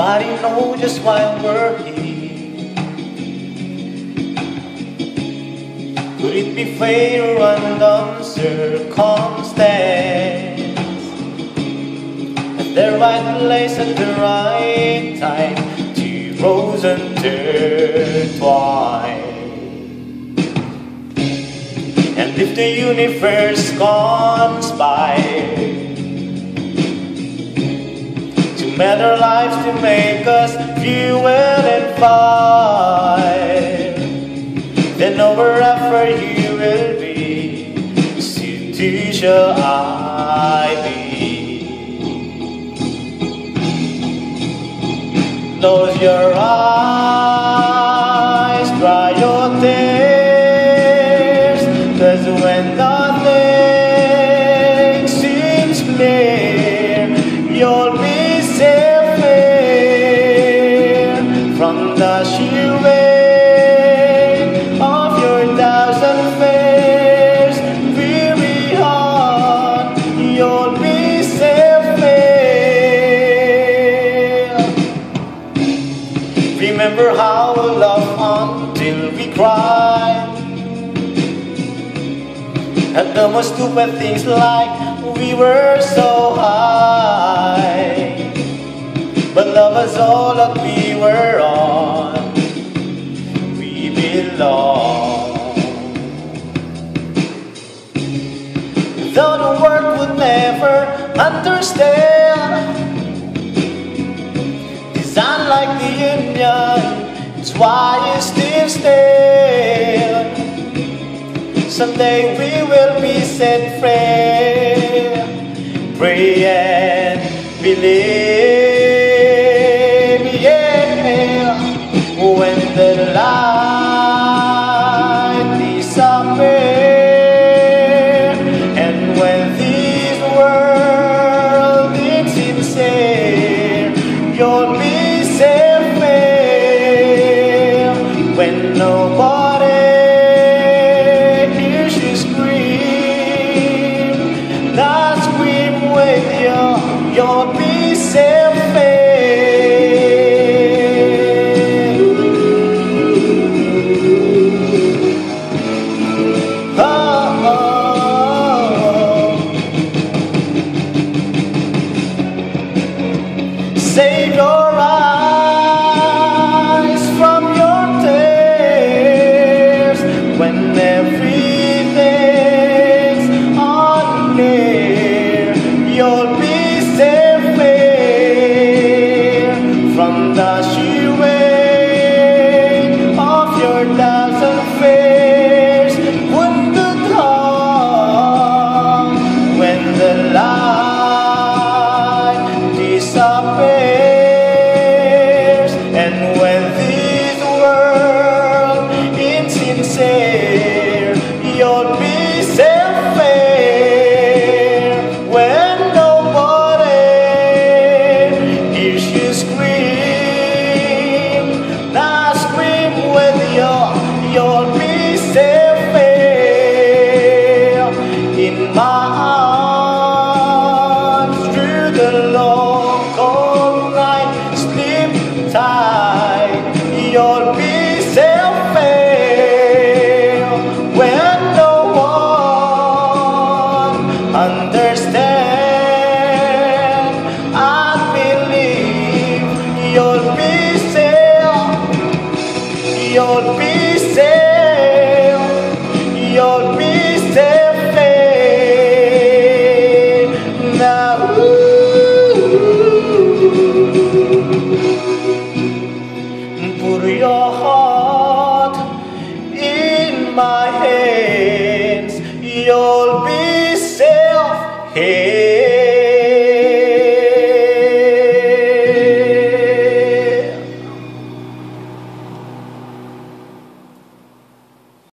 Nobody knows just why we're here. Could it be fate or random circumstance? At the right place at the right time, two rows intertwine. And if the universe conspire to our lives to make us fuel and fire, then over after you will be, so too shall I be. Close your eyes, dry your tears, cause when nothing seems clear, you'll How we loved until we cried At the most stupid things like we were so high. But love is all that we were on. We belong. Though the world would never understand like the Indian, it's why you still still. Someday we will be set free. Pray and believe, safe. Oh, oh, oh. Save be safe. You'll be safe. You'll be safe now. Put your heart